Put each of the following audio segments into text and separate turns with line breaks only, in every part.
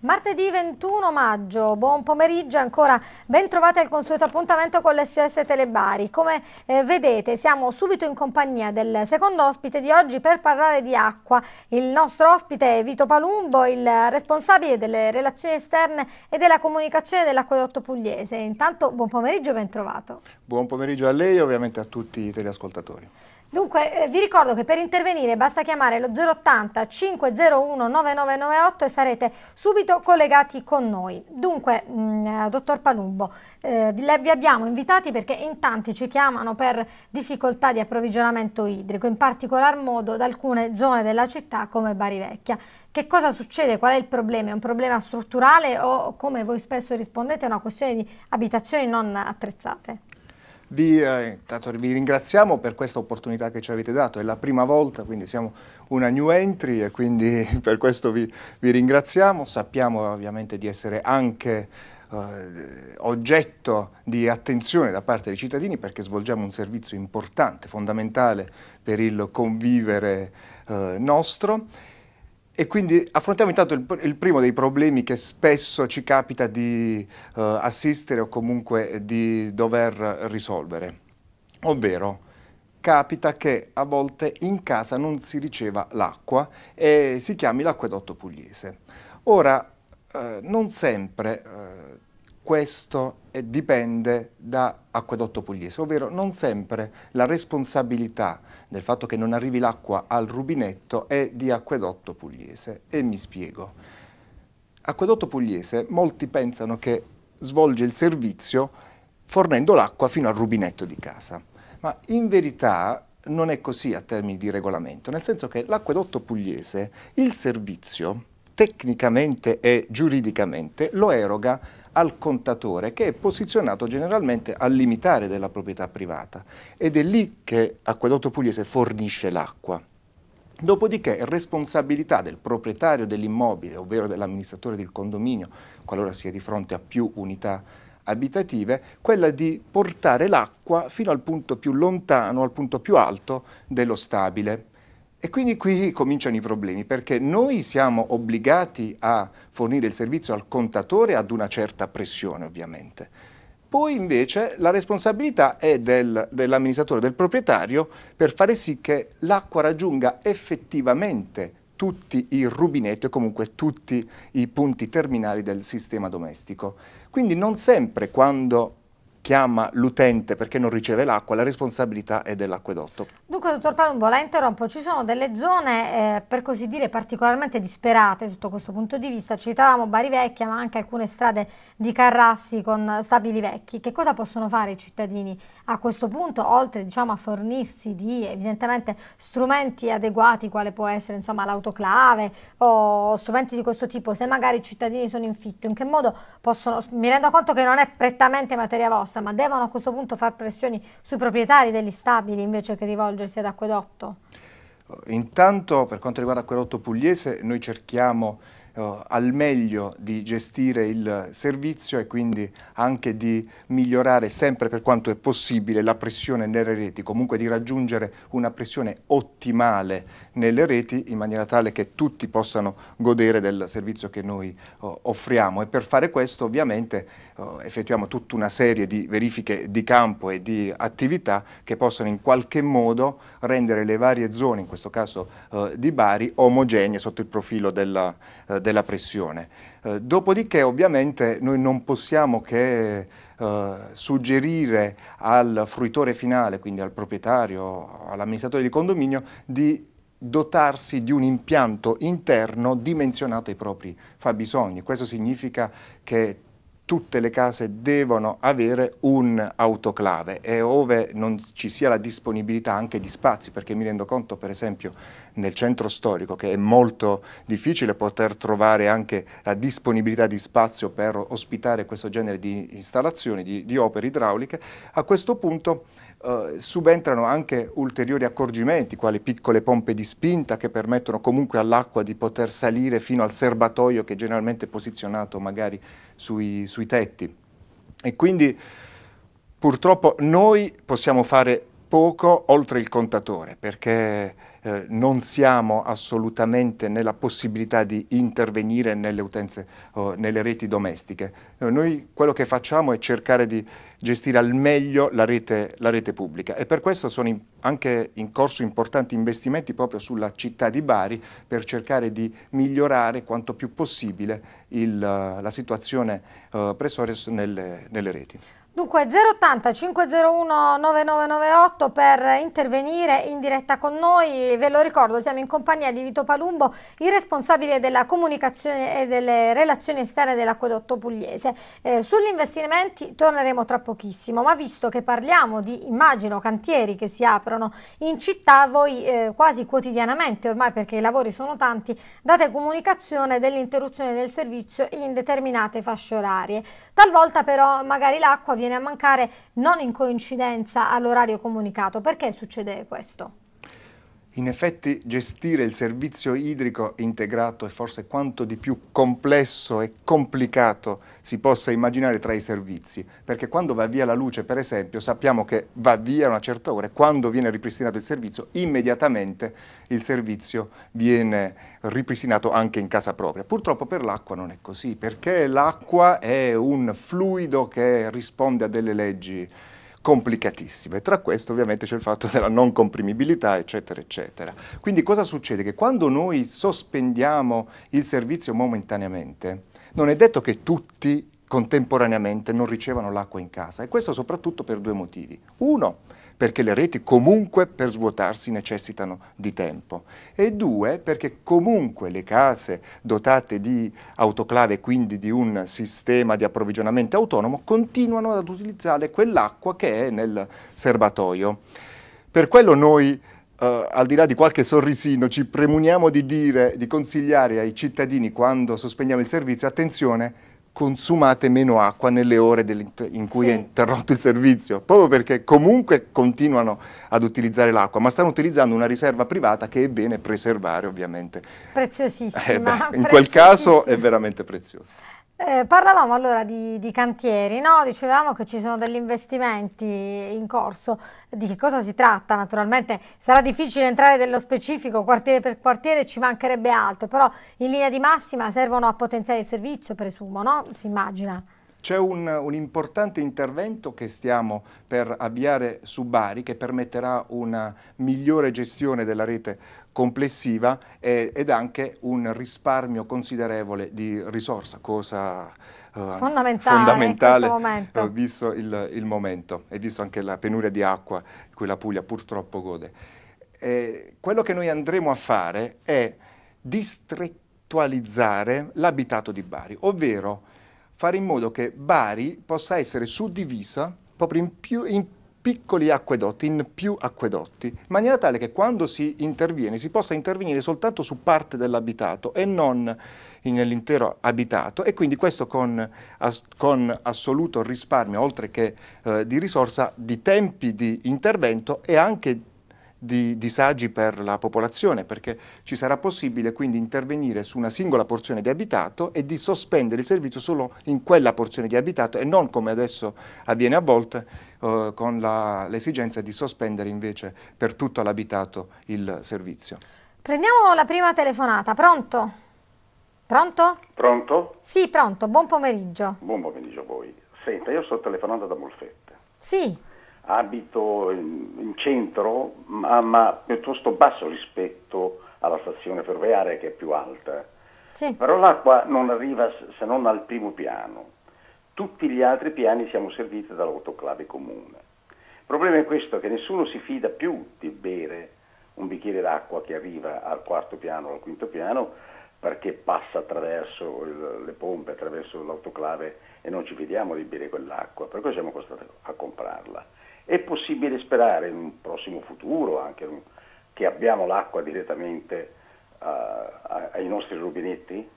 Martedì 21 maggio, buon pomeriggio ancora, ben trovati al consueto appuntamento con l'SOS Telebari. Come eh, vedete siamo subito in compagnia del secondo ospite di oggi per parlare di acqua. Il nostro ospite è Vito Palumbo, il responsabile delle relazioni esterne e della comunicazione dell'acquedotto pugliese. Intanto buon pomeriggio e ben trovato.
Buon pomeriggio a lei e ovviamente a tutti i teleascoltatori.
Dunque, eh, vi ricordo che per intervenire basta chiamare lo 080 501 9998 e sarete subito collegati con noi. Dunque, mh, mm, eh, dottor Palumbo, eh, vi abbiamo invitati perché in tanti ci chiamano per difficoltà di approvvigionamento idrico, in particolar modo da alcune zone della città come Bari Vecchia. Che cosa succede? Qual è il problema? È un problema strutturale o, come voi spesso rispondete, è una questione di abitazioni non attrezzate?
Vi, eh, vi, ringraziamo per questa opportunità che ci avete dato, è la prima volta, quindi siamo una new entry e quindi per questo vi, vi ringraziamo. Sappiamo ovviamente di essere anche eh, oggetto di attenzione da parte dei cittadini perché svolgiamo un servizio importante, fondamentale per il convivere eh, nostro e quindi affrontiamo intanto il, il, primo dei problemi che spesso ci capita di uh, assistere o comunque di dover risolvere, ovvero capita che a volte in casa non si riceva l'acqua e si chiami l'acquedotto pugliese. Ora, uh, non sempre uh, questo dipende da acquedotto pugliese, ovvero non sempre la responsabilità del fatto che non arrivi l'acqua al rubinetto è di acquedotto pugliese e mi spiego. Acquedotto pugliese molti pensano che svolge il servizio fornendo l'acqua fino al rubinetto di casa, ma in verità non è così a termini di regolamento, nel senso che l'acquedotto pugliese il servizio tecnicamente e giuridicamente lo eroga al contatore che è posizionato generalmente al limitare della proprietà privata ed è lì che Acquedotto Pugliese fornisce l'acqua. Dopodiché è responsabilità del proprietario dell'immobile, ovvero dell'amministratore del condominio, qualora sia di fronte a più unità abitative, quella di portare l'acqua fino al punto più lontano, al punto più alto dello stabile. E quindi qui cominciano i problemi, perché noi siamo obbligati a fornire il servizio al contatore ad una certa pressione, ovviamente. Poi invece la responsabilità è del, dell'amministratore, del proprietario, per fare sì che l'acqua raggiunga effettivamente tutti i rubinetti o comunque tutti i punti terminali del sistema domestico. Quindi non sempre quando chiama l'utente perché non riceve l'acqua, la responsabilità è dell'acquedotto.
Dunque, dottor Palumbo, la interrompo, ci sono delle zone, eh, per così dire, particolarmente disperate sotto questo punto di vista, citavamo Bari Vecchia, ma anche alcune strade di Carrassi con stabili vecchi. Che cosa possono fare i cittadini a questo punto, oltre diciamo, a fornirsi di evidentemente strumenti adeguati, quale può essere l'autoclave o strumenti di questo tipo, se magari i cittadini sono in fitto, in che modo possono, mi rendo conto che non è prettamente materia vostra, ma devono a questo punto fare pressioni sui proprietari degli stabili invece che rivolgersi ad acquedotto?
Intanto per quanto riguarda Acquedotto Pugliese noi cerchiamo eh, al meglio di gestire il servizio e quindi anche di migliorare sempre per quanto è possibile la pressione nelle reti, comunque di raggiungere una pressione ottimale nelle reti in maniera tale che tutti possano godere del servizio che noi eh, offriamo. E per fare questo ovviamente eh, effettuiamo tutta una serie di verifiche di campo e di attività che possono in qualche modo rendere le varie zone, in questo caso eh, di Bari, omogenee sotto il profilo della, eh, della pressione. Eh, dopodiché ovviamente noi non possiamo che eh, suggerire al fruitore finale, quindi al proprietario, all'amministratore di condominio, di dotarsi di un impianto interno dimensionato ai propri fabbisogni. Questo significa che tutte le case devono avere un autoclave e ove non ci sia la disponibilità anche di spazi, perché mi rendo conto per esempio nel centro storico che è molto difficile poter trovare anche la disponibilità di spazio per ospitare questo genere di installazioni, di, di opere idrauliche, a questo punto eh, subentrano anche ulteriori accorgimenti, quali piccole pompe di spinta che permettono comunque all'acqua di poter salire fino al serbatoio che è generalmente posizionato magari sui, sui tetti. E quindi purtroppo noi possiamo fare poco oltre il contatore perché eh, non siamo assolutamente nella possibilità di intervenire nelle utenze, oh, nelle reti domestiche. Eh, noi quello che facciamo è cercare di gestire al meglio la rete, la rete pubblica e per questo sono in, anche in corso importanti investimenti proprio sulla città di Bari per cercare di migliorare quanto più possibile il, la situazione uh, pressoria nelle, nelle reti.
Dunque 080 501 9998 per intervenire in diretta con noi, ve lo ricordo siamo in compagnia di Vito Palumbo, il responsabile della comunicazione e delle relazioni esterne dell'acquedotto pugliese. Eh, sugli investimenti torneremo tra pochissimo, ma visto che parliamo di, immagino, cantieri che si aprono in città, voi eh, quasi quotidianamente ormai perché i lavori sono tanti, date comunicazione dell'interruzione del servizio in determinate fasce orarie. Talvolta però magari l'acqua viene viene a mancare non in coincidenza all'orario comunicato. Perché succede questo?
In effetti gestire il servizio idrico integrato è forse quanto di più complesso e complicato si possa immaginare tra i servizi, perché quando va via la luce, per esempio, sappiamo che va via a una certa ora e quando viene ripristinato il servizio, immediatamente il servizio viene ripristinato anche in casa propria. Purtroppo per l'acqua non è così, perché l'acqua è un fluido che risponde a delle leggi complicatissime. Tra questo ovviamente c'è il fatto della non comprimibilità, eccetera, eccetera. Quindi cosa succede? Che quando noi sospendiamo il servizio momentaneamente, non è detto che tutti contemporaneamente non ricevano l'acqua in casa e questo soprattutto per due motivi. Uno, perché le reti comunque per svuotarsi necessitano di tempo e due, perché comunque le case dotate di autoclave, quindi di un sistema di approvvigionamento autonomo, continuano ad utilizzare quell'acqua che è nel serbatoio. Per quello noi Uh, al di là di qualche sorrisino, ci premuniamo di dire, di consigliare ai cittadini quando sospendiamo il servizio, attenzione, consumate meno acqua nelle ore in cui sì. è interrotto il servizio, proprio perché comunque continuano ad utilizzare l'acqua, ma stanno utilizzando una riserva privata che è bene preservare ovviamente.
Preziosissima. Eh
beh, in quel caso è veramente preziosa.
Eh, parlavamo allora di, di cantieri, no? dicevamo che ci sono degli investimenti in corso, di che cosa si tratta? Naturalmente sarà difficile entrare nello specifico quartiere per quartiere, ci mancherebbe altro, però in linea di massima servono a potenziare il servizio, presumo, no? si immagina.
C'è un, un, importante intervento che stiamo per avviare su Bari che permetterà una migliore gestione della rete complessiva e, ed anche un risparmio considerevole di risorsa, cosa
uh, fondamentale, fondamentale
uh, visto il, il, momento e visto anche la penuria di acqua di cui la Puglia purtroppo gode. E quello che noi andremo a fare è distrettualizzare l'abitato di Bari, ovvero fare in modo che Bari possa essere suddivisa proprio in, più, in piccoli acquedotti, in più acquedotti, in maniera tale che quando si interviene si possa intervenire soltanto su parte dell'abitato e non nell'intero abitato. E quindi questo con, as, con assoluto risparmio, oltre che eh, di risorsa, di tempi di intervento e anche di di disagi per la popolazione, perché ci sarà possibile quindi intervenire su una singola porzione di abitato e di sospendere il servizio solo in quella porzione di abitato e non come adesso avviene a volte eh, con l'esigenza di sospendere invece per tutto l'abitato il servizio.
Prendiamo la prima telefonata, pronto? Pronto?
Pronto?
Sì, pronto, buon pomeriggio.
Buon pomeriggio a voi. Senta, io sto telefonando da Molfetta.
Sì
abito in, in centro, ma, ma, piuttosto basso rispetto alla stazione ferroviaria che è più alta. Sì. Però l'acqua non arriva se non al primo piano. Tutti gli altri piani siamo serviti dall'autoclave comune. Il problema è questo, che nessuno si fida più di bere un bicchiere d'acqua che arriva al quarto piano o al quinto piano perché passa attraverso il, le pompe, attraverso l'autoclave e non ci fidiamo di bere quell'acqua, per cui siamo costretti a comprarla. È possibile sperare in un prossimo futuro anche che abbiamo l'acqua direttamente uh, ai nostri rubinetti?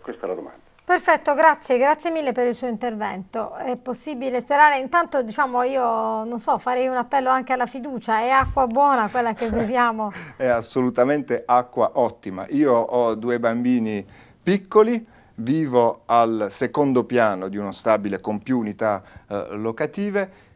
Questa è la domanda.
Perfetto, grazie, grazie mille per il suo intervento. È possibile sperare, intanto diciamo io non so, farei un appello anche alla fiducia, è acqua buona quella che beviamo?
è assolutamente acqua ottima. Io ho due bambini piccoli, vivo al secondo piano di uno stabile con più unità eh, locative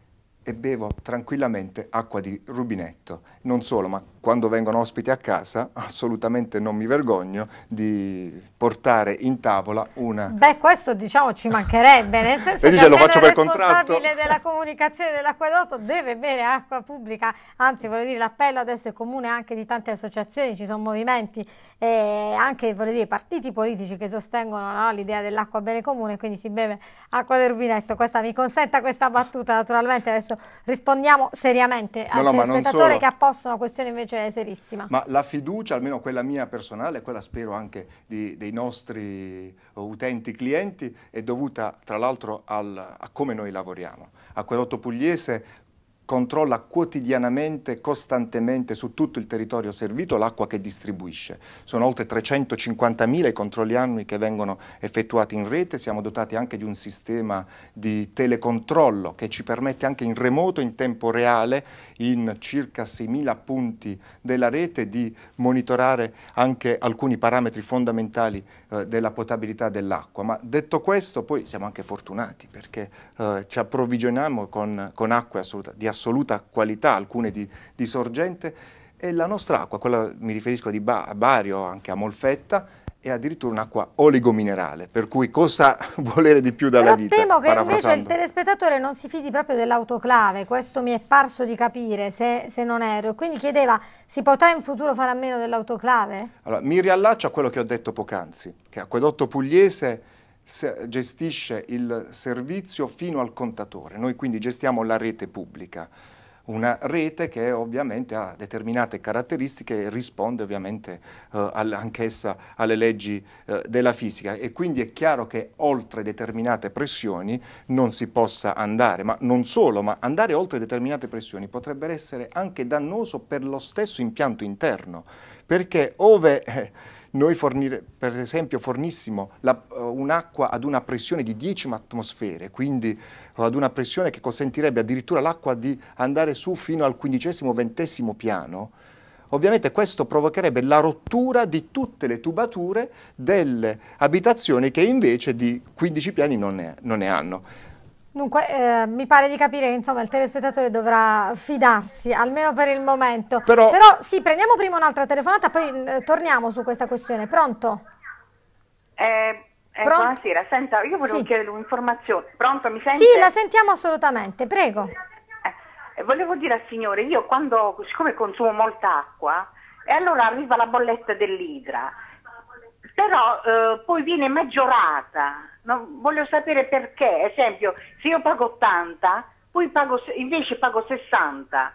e bevo tranquillamente acqua di rubinetto. Non solo, ma quando vengono ospiti a casa assolutamente non mi vergogno di portare in tavola una...
Beh, questo diciamo ci mancherebbe, nel senso
e
dice,
che lo faccio per
il responsabile della comunicazione dell'acquedotto deve bere acqua pubblica, anzi voglio dire l'appello adesso è comune anche di tante associazioni, ci sono movimenti e anche voglio dire, partiti politici che sostengono no, l'idea dell'acqua bene comune, quindi si beve acqua del rubinetto. Questa mi consenta questa battuta naturalmente adesso rispondiamo seriamente no, al no, telespettatore che ha posto una questione invece serissima.
Ma la fiducia, almeno quella mia personale, quella spero anche di, dei nostri utenti clienti, è dovuta tra l'altro a come noi lavoriamo. Acquedotto Pugliese controlla quotidianamente, costantemente su tutto il territorio servito l'acqua che distribuisce. Sono oltre 350.000 i controlli annui che vengono effettuati in rete, siamo dotati anche di un sistema di telecontrollo che ci permette anche in remoto, in tempo reale, in circa 6.000 punti della rete di monitorare anche alcuni parametri fondamentali eh, della potabilità dell'acqua. Ma detto questo poi siamo anche fortunati perché eh, ci approvvigioniamo con, con acque assoluta, di assoluta qualità, alcune di, di sorgente, e la nostra acqua, quella mi riferisco di ba Bario, anche a Molfetta, è addirittura un'acqua oligominerale, per cui cosa volere di più dalla
Però
vita?
temo che invece il telespettatore non si fidi proprio dell'autoclave, questo mi è parso di capire se, se, non ero, quindi chiedeva si potrà in futuro fare a meno dell'autoclave?
Allora, mi riallaccio a quello che ho detto poc'anzi, che Acquedotto Pugliese gestisce il servizio fino al contatore, noi quindi gestiamo la rete pubblica, una rete che ovviamente ha determinate caratteristiche e risponde ovviamente eh, anch'essa alle leggi eh, della fisica. E quindi è chiaro che oltre determinate pressioni non si possa andare, ma non solo, ma andare oltre determinate pressioni potrebbe essere anche dannoso per lo stesso impianto interno, perché ove... Eh, noi fornire, per esempio fornissimo uh, un'acqua ad una pressione di 10 atmosfere, quindi uh, ad una pressione che consentirebbe addirittura l'acqua di andare su fino al quindicesimo, ventesimo piano, ovviamente questo provocherebbe la rottura di tutte le tubature delle abitazioni che invece di 15 piani non ne, non ne hanno.
Dunque, eh, mi pare di capire che insomma, il telespettatore dovrà fidarsi, almeno per il momento. Però, Però sì, prendiamo prima un'altra telefonata, poi eh, torniamo su questa questione. Pronto?
Eh, eh, Pronto? Buonasera, senta, io volevo sì. chiedere un'informazione. Pronto, mi sente?
Sì, la sentiamo assolutamente, prego.
Eh, volevo dire al signore, io quando, siccome consumo molta acqua, e allora arriva la bolletta dell'idra, però eh, poi viene maggiorata non voglio sapere perché, esempio, se io pago 80, poi pago, invece pago 60.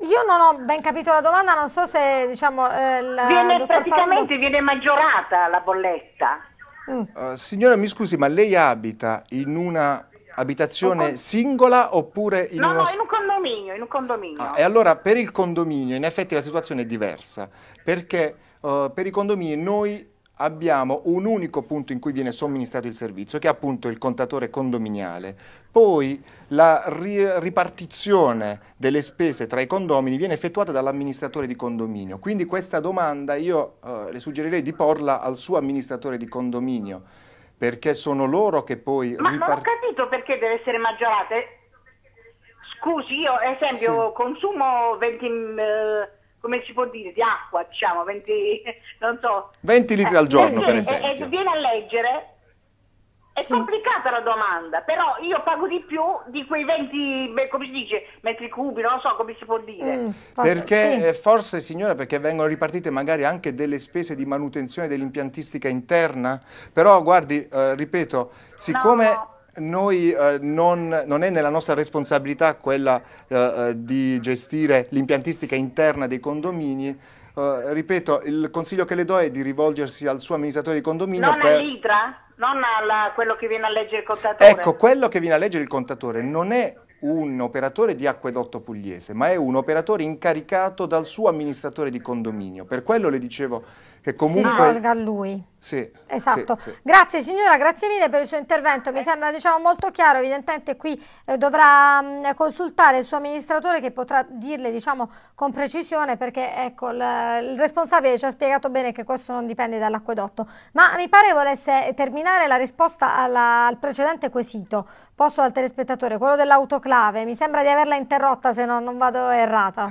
Io non ho ben capito la domanda, non so se diciamo...
Eh, viene, praticamente Pardo... viene maggiorata la bolletta.
Mm. Uh, signora, mi scusi, ma lei abita in una abitazione con... singola oppure in
no,
uno...
No, in un condominio, in un condominio.
Ah, e allora per il condominio in effetti la situazione è diversa, perché uh, per i condomini noi abbiamo un unico punto in cui viene somministrato il servizio, che è appunto il contatore condominiale. Poi la ri ripartizione delle spese tra i condomini viene effettuata dall'amministratore di condominio. Quindi questa domanda io eh, le suggerirei di porla al suo amministratore di condominio, perché sono loro che poi...
Ma non ho capito perché deve essere maggiorata. Scusi, io esempio sì. consumo 20... Eh come si può dire, di acqua, diciamo, 20, non so.
20 litri eh, al giorno, per esempio.
E, e viene a leggere, è sì. complicata la domanda, però io pago di più di quei 20, beh, come si dice, metri cubi, non so come si può dire. Mm,
perché, sì. eh, forse signora, perché vengono ripartite magari anche delle spese di manutenzione dell'impiantistica interna, però guardi, eh, ripeto, siccome... No, no noi eh, non, non, è nella nostra responsabilità quella eh, eh di gestire l'impiantistica interna dei condomini. Eh, ripeto, il consiglio che le do è di rivolgersi al suo amministratore di condominio.
Non per... all'ITRA? Non a quello che viene a leggere il contatore?
Ecco, quello che viene a leggere il contatore non è un operatore di acquedotto pugliese, ma è un operatore incaricato dal suo amministratore di condominio. Per quello le dicevo che comunque...
Si a lui.
Sì,
esatto.
Sì, sì.
Grazie signora, grazie mille per il suo intervento. Mi sembra diciamo, molto chiaro. Evidentemente qui eh, dovrà mh, consultare il suo amministratore che potrà dirle diciamo, con precisione perché ecco, il responsabile ci ha spiegato bene che questo non dipende dall'acquedotto. Ma mi pare volesse terminare la risposta alla, al precedente quesito posto dal telespettatore, quello dell'autoclave. Mi sembra di averla interrotta se no, non vado errata.